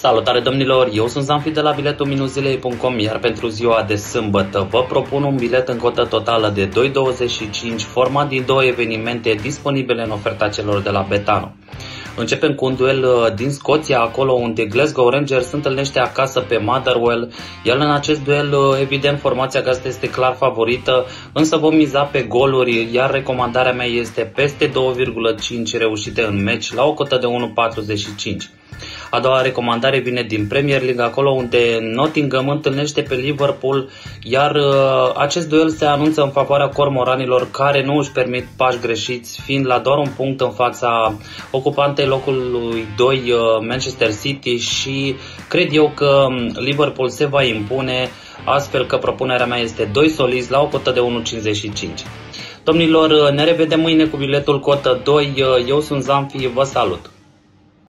Salutare domnilor, eu sunt Zanfi de la biletul-zilei.com iar pentru ziua de sâmbătă vă propun un bilet în cotă totală de 2,25 format din două evenimente disponibile în oferta celor de la Betano. Începem cu un duel uh, din Scoția, acolo unde Glasgow Rangers se întâlnește acasă pe Motherwell, iar în acest duel, uh, evident, formația gazdă este clar favorită, însă vom miza pe goluri, iar recomandarea mea este peste 2,5 reușite în meci la o cotă de 1,45. A doua recomandare vine din Premier League, acolo unde Nottingham întâlnește pe Liverpool, iar uh, acest duel se anunță în favoarea cormoranilor care nu își permit pași greșiți, fiind la doar un punct în fața ocupantei locului 2 uh, Manchester City și cred eu că um, Liverpool se va impune, astfel că propunerea mea este 2 solizi la o cotă de 1,55. Domnilor, uh, ne revedem mâine cu biletul cotă 2. Uh, eu sunt Zanfi, vă salut!